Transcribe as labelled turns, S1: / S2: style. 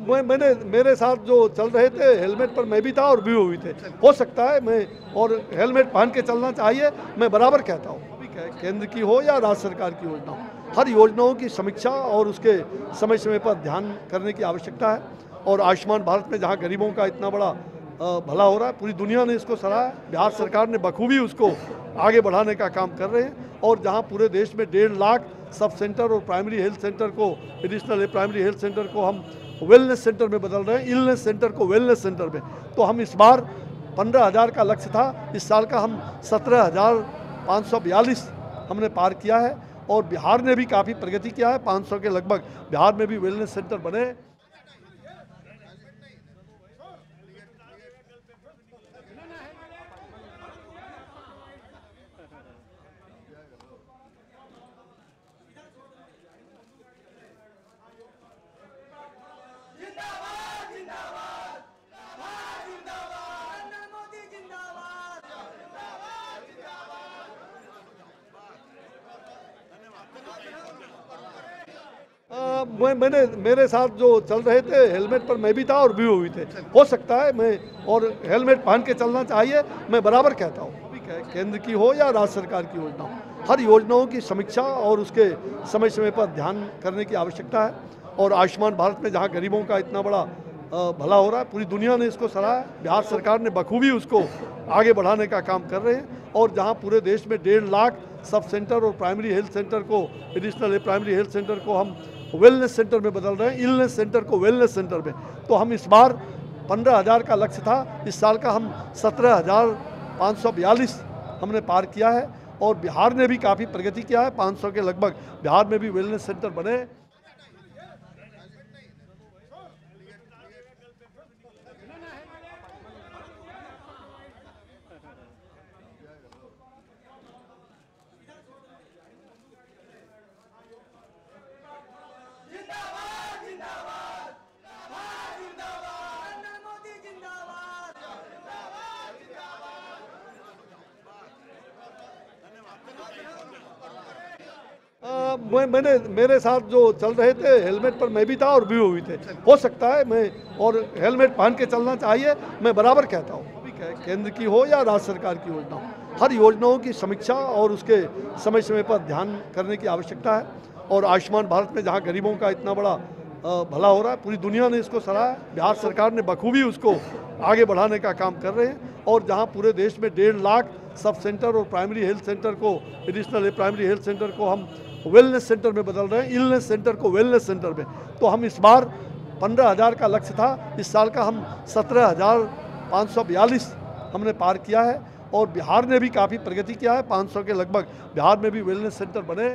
S1: मैं, मैंने, मेरे साथ जो चल रहे थे, हेलमेट पर मैं भी था और भी भी थे। हो सकता है मैं, और हेलमेट पहन के चलना चाहिए, मैं बराबर कहता हूँ। केंद्र की हो या राज्य सरकार की योजना हो, हर योजनाओं की समीक्षा और उसके समय समय पर ध्यान करने की आवश्यकता है। और आयुष्मान भारत में जहाँ गरीबों का इतना बड़ा भला हो रहा है, पूरी दुनिया ने इसको सराहा बिहार सरकार ने बखूबी उसको आगे बढ़ाने का काम कर रहे हैं। और जहाँ पूरे देश में डेढ़ लाख सब सेंटर और प्राइमरी हेल्थ सेंटर को, एडिशनल प्राइमरी हेल्थ सेंटर को हम वेलनेस सेंटर में बदल रहे हैं इलनेस सेंटर को वेलनेस सेंटर में। तो हम इस बार पंद्रह हज़ार का लक्ष्य था। इस साल का हम सत्रह हज़ार पाँच सौ बयालीस हमने पार किया है और बिहार ने भी काफ़ी प्रगति किया है। 500 के लगभग बिहार में भी वेलनेस सेंटर बने। मैं मैंने मेरे साथ जो चल रहे थे हेलमेट पर मैं भी था और भी भी थे। हो सकता है मैं और हेलमेट पहन के चलना चाहिए मैं बराबर कहता हूँ। केंद्र की हो या राज्य सरकार की योजना हो हर योजनाओं की समीक्षा और उसके समय समय पर ध्यान करने की आवश्यकता है। और आयुष्मान भारत में जहाँ गरीबों का इतना बड़ा भला हो रहा है। पूरी दुनिया ने इसको सराहा बिहार सरकार ने बखूबी उसको आगे बढ़ाने का काम कर रहे हैं। और जहाँ पूरे देश में डेढ़ लाख सब सेंटर और प्राइमरी हेल्थ सेंटर को, एडिशनल प्राइमरी हेल्थ सेंटर को हम वेलनेस सेंटर में बदल रहे हैं इलनेस सेंटर को वेलनेस सेंटर में। तो हम इस बार पंद्रह हज़ार का लक्ष्य था। इस साल का हम सत्रह हज़ार पाँच सौ बयालीस हमने पार किया है। और बिहार ने भी काफ़ी प्रगति किया है। 500 के लगभग बिहार में भी वेलनेस सेंटर बने। No, no, मैं, मैंने, मेरे साथ जो चल रहे थे, हेलमेट पर मैं भी था और भी वो भी थे। हो सकता है मैं और हेलमेट पहन के चलना चाहिए, मैं बराबर कहता हूँ। केंद्र की हो या राज्य सरकार की योजना हो। हर योजनाओं की समीक्षा और उसके समय समय पर ध्यान करने की आवश्यकता है। और आयुष्मान भारत में जहाँ गरीबों का इतना बड़ा भला हो रहा है, पूरी दुनिया ने इसको सराहा बिहार सरकार ने बखूबी उसको आगे बढ़ाने का काम कर रहे हैं। और जहाँ पूरे देश में डेढ़ लाख सब सेंटर और प्राइमरी हेल्थ सेंटर को, एडिशनल प्राइमरी हेल्थ सेंटर को हम वेलनेस सेंटर में बदल रहे हैं इलनेस सेंटर को वेलनेस सेंटर में। तो हम इस बार पंद्रह हज़ार का लक्ष्य था, इस साल का हम सत्रह हज़ार पाँच सौ बयालीस हमने पार किया है और बिहार ने भी काफ़ी प्रगति किया है 500 के लगभग बिहार में भी वेलनेस सेंटर बने।